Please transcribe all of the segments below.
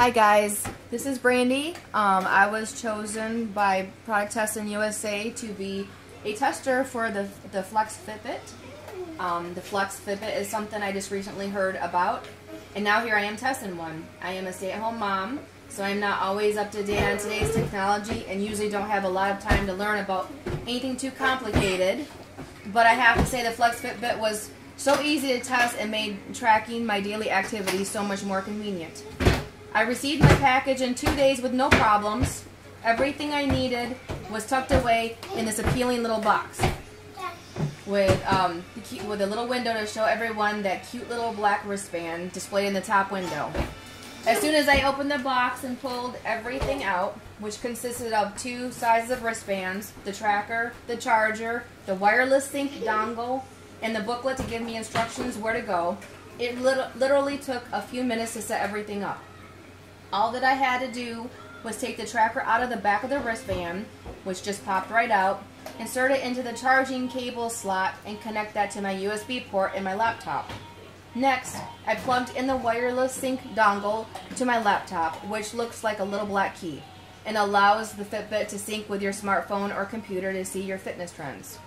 Hi guys, this is Brandi. Um, I was chosen by Product Testing USA to be a tester for the, the Flex Fitbit. Um, the Flex Fitbit is something I just recently heard about, and now here I am testing one. I am a stay-at-home mom, so I'm not always up to date on today's technology and usually don't have a lot of time to learn about anything too complicated. But I have to say the Flex Fitbit was so easy to test and made tracking my daily activities so much more convenient. I received my package in two days with no problems. Everything I needed was tucked away in this appealing little box with um, with a little window to show everyone that cute little black wristband displayed in the top window. As soon as I opened the box and pulled everything out, which consisted of two sizes of wristbands, the tracker, the charger, the wireless sync dongle, and the booklet to give me instructions where to go, it literally took a few minutes to set everything up. All that I had to do was take the tracker out of the back of the wristband, which just popped right out, insert it into the charging cable slot, and connect that to my USB port in my laptop. Next, I plugged in the wireless sync dongle to my laptop, which looks like a little black key, and allows the Fitbit to sync with your smartphone or computer to see your fitness trends.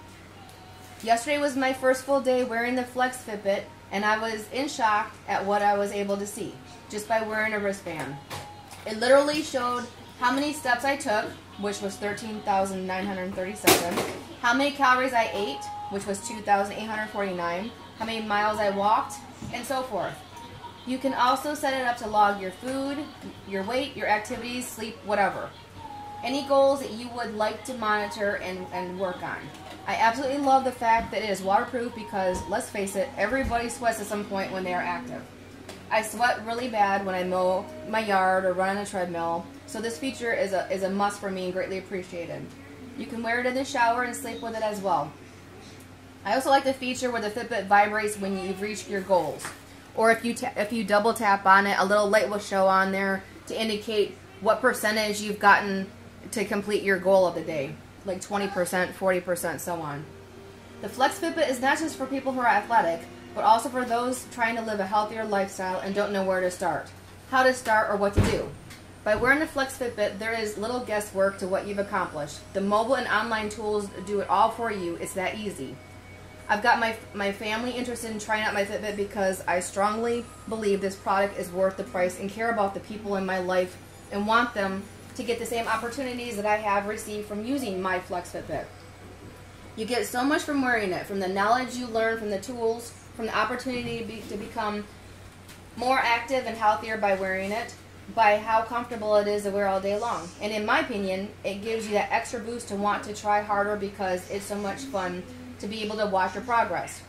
Yesterday was my first full day wearing the Flex Fitbit, and I was in shock at what I was able to see, just by wearing a wristband. It literally showed how many steps I took, which was 13,937, how many calories I ate, which was 2,849, how many miles I walked, and so forth. You can also set it up to log your food, your weight, your activities, sleep, whatever. Any goals that you would like to monitor and, and work on. I absolutely love the fact that it is waterproof because, let's face it, everybody sweats at some point when they are active. I sweat really bad when I mow my yard or run on a treadmill, so this feature is a, is a must for me and greatly appreciated. You can wear it in the shower and sleep with it as well. I also like the feature where the Fitbit vibrates when you've reached your goals. Or if you, if you double tap on it, a little light will show on there to indicate what percentage you've gotten to complete your goal of the day. Like 20%, 40%, so on. The Flex Fitbit is not just for people who are athletic, but also for those trying to live a healthier lifestyle and don't know where to start, how to start, or what to do. By wearing the Flex Fitbit, there is little guesswork to what you've accomplished. The mobile and online tools do it all for you. It's that easy. I've got my, my family interested in trying out my Fitbit because I strongly believe this product is worth the price and care about the people in my life and want them to get the same opportunities that I have received from using my Flex Fitbit. You get so much from wearing it, from the knowledge you learn from the tools, from the opportunity to, be, to become more active and healthier by wearing it, by how comfortable it is to wear all day long. And in my opinion, it gives you that extra boost to want to try harder because it's so much fun to be able to watch your progress.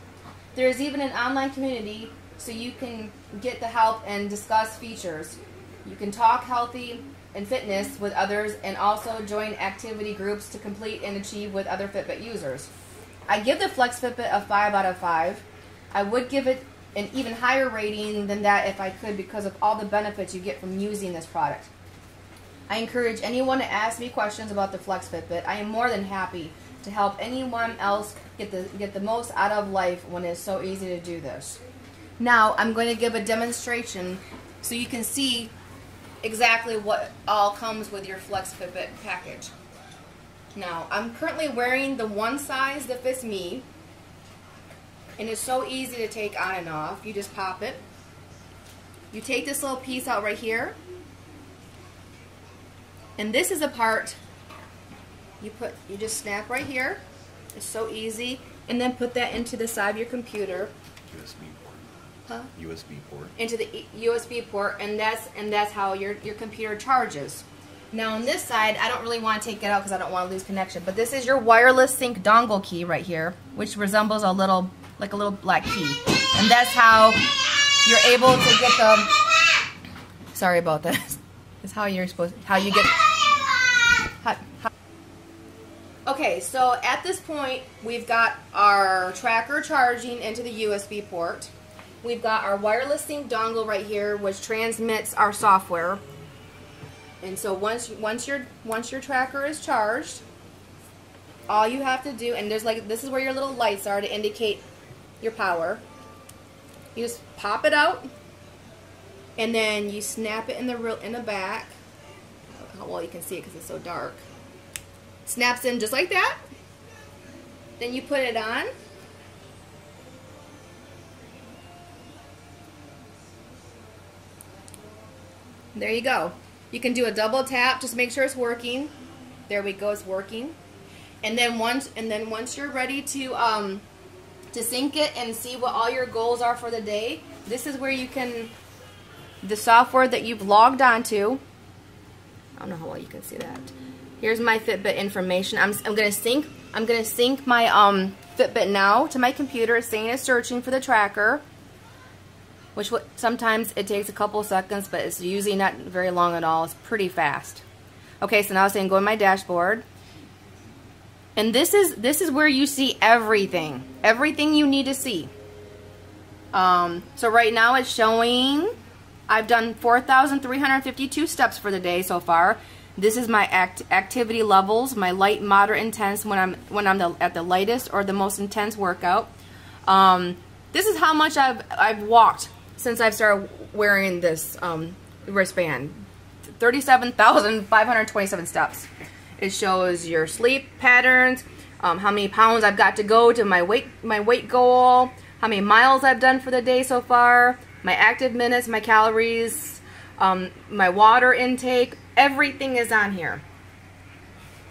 There is even an online community so you can get the help and discuss features. You can talk healthy and fitness with others and also join activity groups to complete and achieve with other Fitbit users. I give the Flex Fitbit a 5 out of 5. I would give it an even higher rating than that if I could because of all the benefits you get from using this product. I encourage anyone to ask me questions about the Flex Fitbit. I am more than happy to help anyone else get the, get the most out of life when it's so easy to do this. Now I'm going to give a demonstration so you can see exactly what all comes with your Flex Fitbit package. Now, I'm currently wearing the one size that fits me, and it's so easy to take on and off. You just pop it. You take this little piece out right here, and this is a part you put, you just snap right here. It's so easy, and then put that into the side of your computer. Huh? USB port. Into the USB port, and that's and that's how your your computer charges. Now on this side, I don't really want to take it out because I don't want to lose connection. But this is your wireless sync dongle key right here, which resembles a little like a little black key, and that's how you're able to get the. Sorry about this. It's how you're supposed how you get. How, how, Okay, so at this point, we've got our tracker charging into the USB port. We've got our wireless sync dongle right here, which transmits our software. And so once once your once your tracker is charged, all you have to do, and there's like this is where your little lights are to indicate your power. You just pop it out, and then you snap it in the real in the back. How well you can see it because it's so dark. Snaps in just like that. Then you put it on. There you go. You can do a double tap, just make sure it's working. There we go, it's working. And then once and then once you're ready to um, to sync it and see what all your goals are for the day, this is where you can the software that you've logged onto. I don't know how well you can see that. Here's my Fitbit information. I'm, I'm gonna sync I'm gonna sync my um, Fitbit now to my computer. It's saying it's searching for the tracker which sometimes it takes a couple seconds, but it's usually not very long at all. It's pretty fast. Okay, so now I'm saying go in my dashboard. And this is this is where you see everything. Everything you need to see. Um, so right now it's showing I've done 4,352 steps for the day so far. This is my act activity levels, my light, moderate, intense when I'm when I'm the, at the lightest or the most intense workout. Um, this is how much I've I've walked since I've started wearing this um, wristband. 37,527 steps. It shows your sleep patterns, um, how many pounds I've got to go to my weight my weight goal, how many miles I've done for the day so far, my active minutes, my calories, um, my water intake, everything is on here.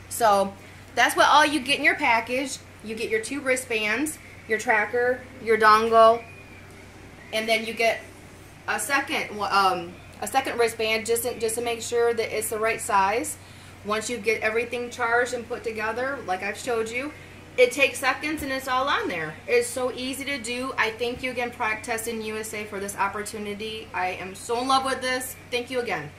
So that's what all you get in your package. You get your two wristbands, your tracker, your dongle, and then you get a second um, a second wristband just to, just to make sure that it's the right size. Once you get everything charged and put together, like I've showed you, it takes seconds and it's all on there. It's so easy to do. I thank you again, Product Testing USA, for this opportunity. I am so in love with this. Thank you again.